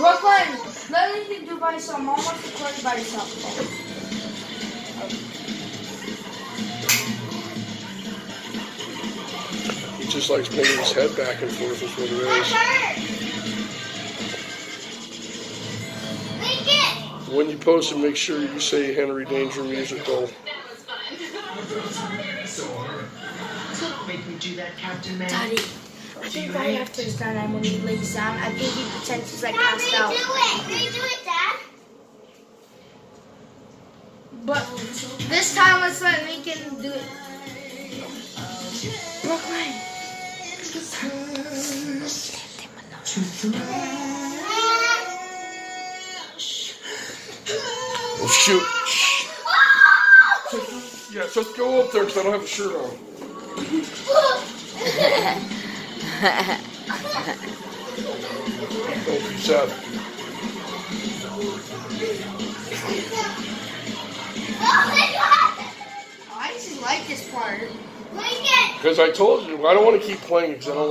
Brooklyn, let Lincoln do by himself. Mom wants to play by himself. He just likes moving his head back and forth is what it is. Lincoln! When you post it, make sure you say Henry Danger Musical. Don't make me do that, Captain Man. Daddy, I think right after it's done, and when he lays down, I think he pretends he's like Dad, passed out. redo it! Redo it, Dad! But this time, let's let Lincoln do it. Brooklyn. Oh, shoot. Oh! Yeah, just go up there because I don't have a shirt on. I actually like this part. Because I told you, I don't want to keep playing because I don't